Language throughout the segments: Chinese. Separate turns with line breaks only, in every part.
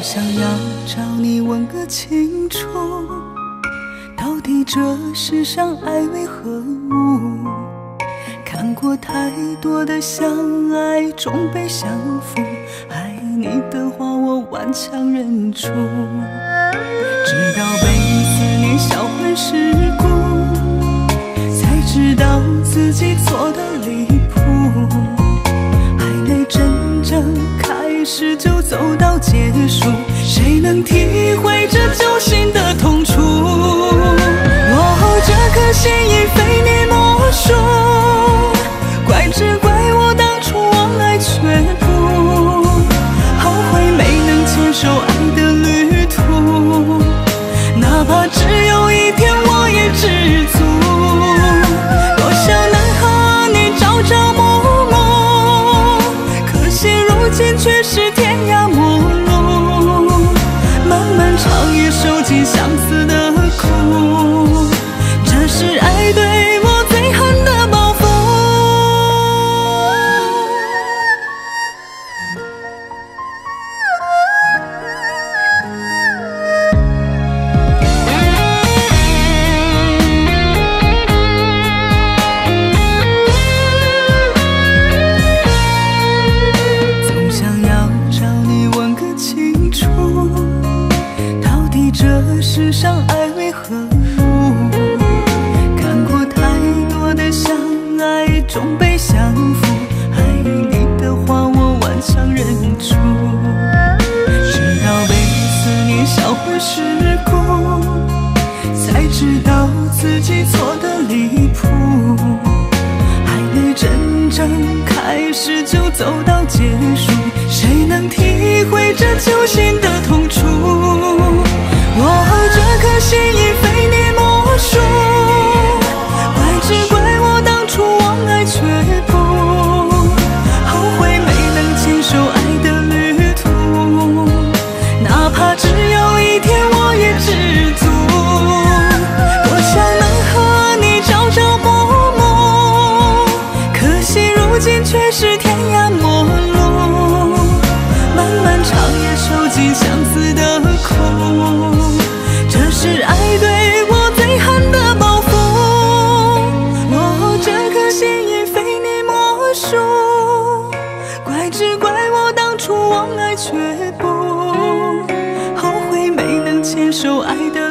想要找你问个清楚，到底这世上爱为何物？看过太多的相爱终被相负，爱你的话我顽强忍住，直到被思念销魂蚀骨，才知道自己错的离谱，还没真正事就走到结束，谁能体会这夜，世上爱为何物？看过太多的相爱终被相负，爱你的话我顽强忍住，直到被思念销魂蚀骨，才知道自己错的离谱。还没真正开始就走到结束，谁能体会这揪心的痛楚？受爱的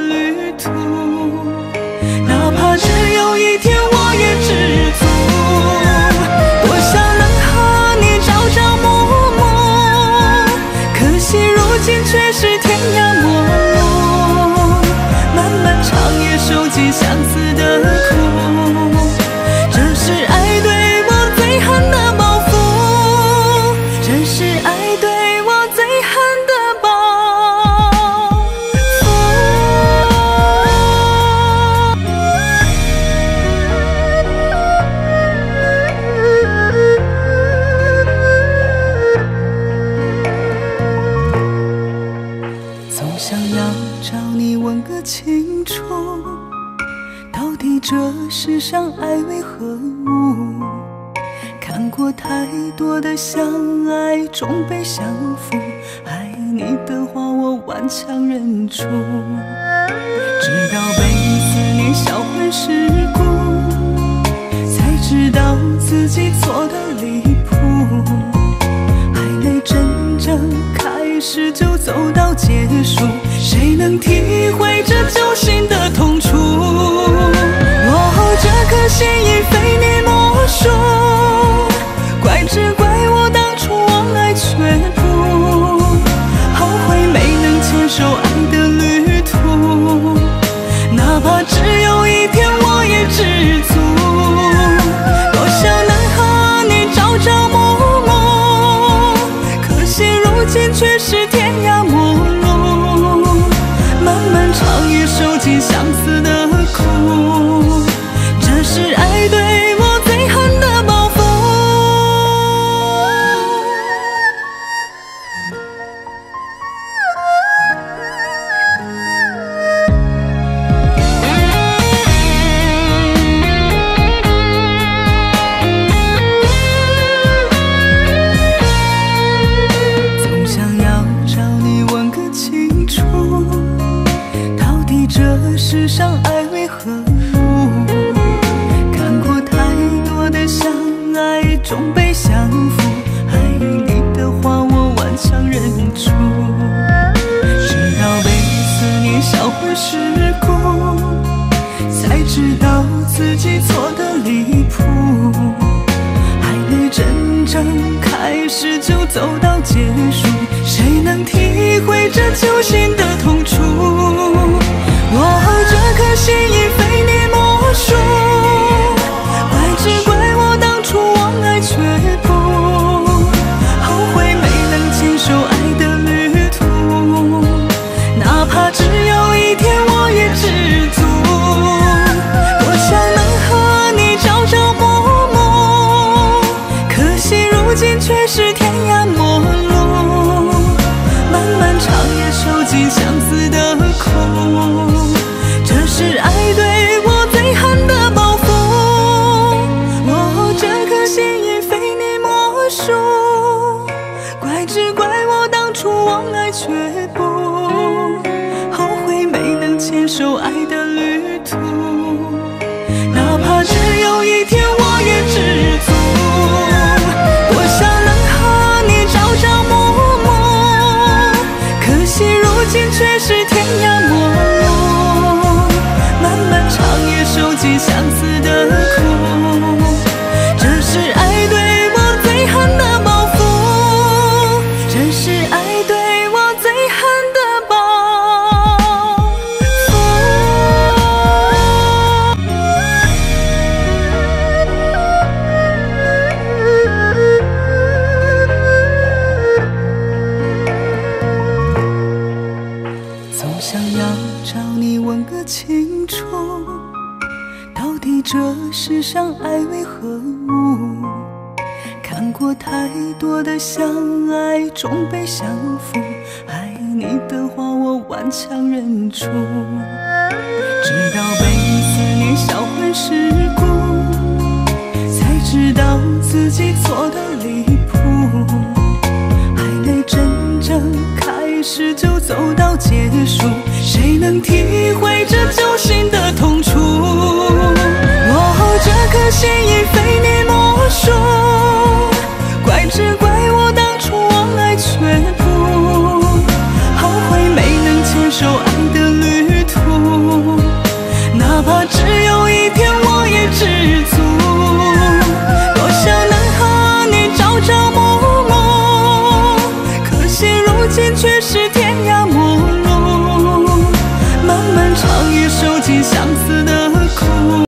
个清楚，到底这世上爱为何物？看过太多的相爱终被相负，爱你的话我顽强忍住，只有一天我也知足。多想能和你朝朝暮暮，可惜如今却是天涯陌路。漫漫长夜，受尽相思相爱为何物看过太多的相爱终手机。这世上爱为何物看过太多的相爱终被相负爱你的话我顽强忍住直到被思念销魂蚀骨才知道自己错得离谱还没真正开始就走到结束谁能体会